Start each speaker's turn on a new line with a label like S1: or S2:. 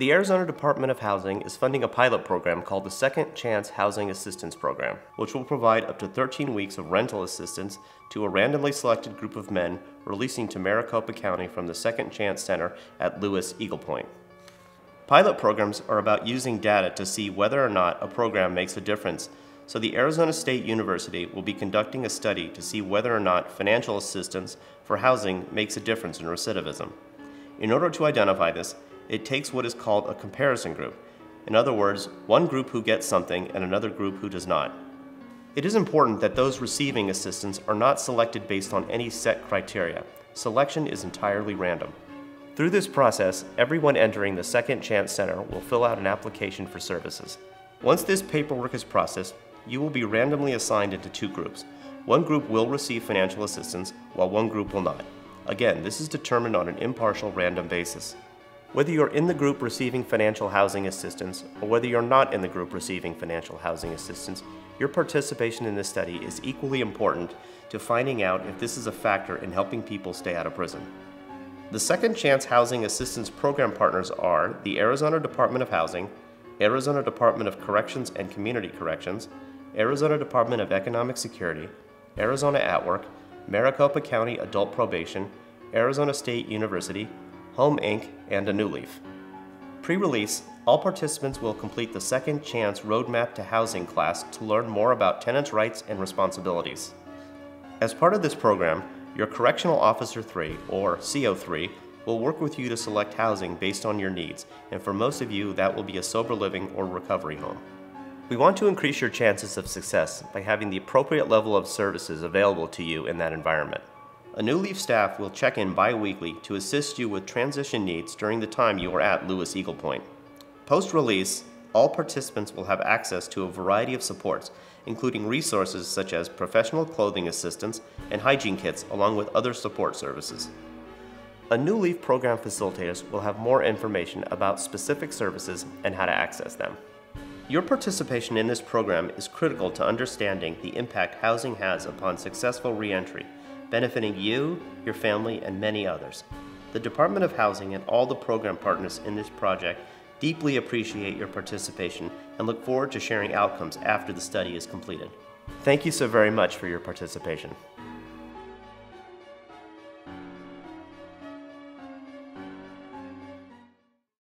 S1: The Arizona Department of Housing is funding a pilot program called the Second Chance Housing Assistance Program, which will provide up to 13 weeks of rental assistance to a randomly selected group of men releasing to Maricopa County from the Second Chance Center at Lewis Eagle Point. Pilot programs are about using data to see whether or not a program makes a difference, so the Arizona State University will be conducting a study to see whether or not financial assistance for housing makes a difference in recidivism. In order to identify this, it takes what is called a comparison group. In other words, one group who gets something and another group who does not. It is important that those receiving assistance are not selected based on any set criteria. Selection is entirely random. Through this process, everyone entering the Second Chance Center will fill out an application for services. Once this paperwork is processed, you will be randomly assigned into two groups. One group will receive financial assistance, while one group will not. Again, this is determined on an impartial random basis. Whether you're in the group receiving financial housing assistance or whether you're not in the group receiving financial housing assistance, your participation in this study is equally important to finding out if this is a factor in helping people stay out of prison. The Second Chance Housing Assistance Program partners are the Arizona Department of Housing, Arizona Department of Corrections and Community Corrections, Arizona Department of Economic Security, Arizona at Work, Maricopa County Adult Probation, Arizona State University, Home Inc., and a new leaf. Pre-release, all participants will complete the Second Chance Roadmap to Housing class to learn more about tenants' rights and responsibilities. As part of this program, your Correctional Officer 3, or CO3, will work with you to select housing based on your needs, and for most of you, that will be a sober living or recovery home. We want to increase your chances of success by having the appropriate level of services available to you in that environment. A New Leaf staff will check in bi-weekly to assist you with transition needs during the time you are at Lewis Eagle Point. Post-release, all participants will have access to a variety of supports, including resources such as professional clothing assistance and hygiene kits along with other support services. A New Leaf program facilitators will have more information about specific services and how to access them. Your participation in this program is critical to understanding the impact housing has upon successful reentry benefiting you, your family, and many others. The Department of Housing and all the program partners in this project deeply appreciate your participation and look forward to sharing outcomes after the study is completed. Thank you so very much for your participation.